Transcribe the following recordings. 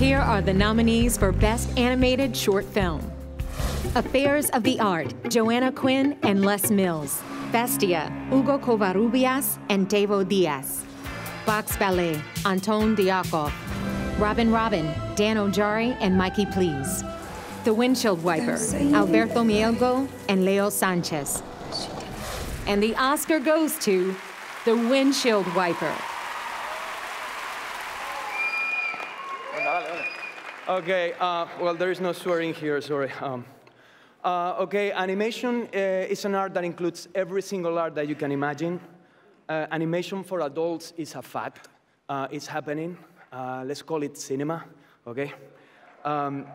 Here are the nominees for Best Animated Short Film. Affairs of the Art, Joanna Quinn and Les Mills. Bestia, Hugo Covarrubias and Tevo Diaz. Box Ballet, Anton Dyakov. Robin Robin, Dan Ojari and Mikey Please. The Windshield Wiper, Alberto Mielgo and Leo Sanchez. And the Oscar goes to The Windshield Wiper. Okay, uh, well, there is no swearing here, sorry. Um, uh, okay, animation uh, is an art that includes every single art that you can imagine. Uh, animation for adults is a fact. Uh, it's happening. Uh, let's call it cinema, okay? Um,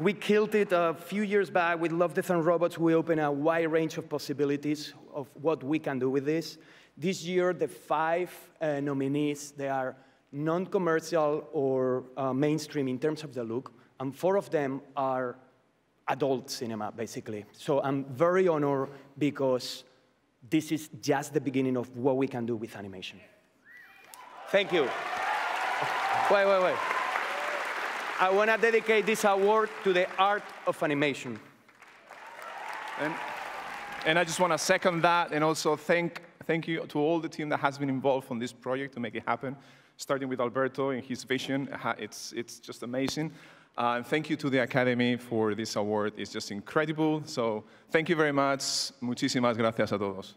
we killed it a few years back with Love, Death, and Robots. We opened a wide range of possibilities of what we can do with this. This year, the five nominees, they are non-commercial or uh, mainstream in terms of the look, and four of them are adult cinema, basically. So I'm very honored because this is just the beginning of what we can do with animation. Thank you. Wait, wait, wait. I want to dedicate this award to the art of animation. And, and I just want to second that and also thank, thank you to all the team that has been involved on this project to make it happen starting with Alberto and his vision. It's, it's just amazing. Uh, and thank you to the Academy for this award. It's just incredible. So thank you very much. Muchísimas gracias a todos.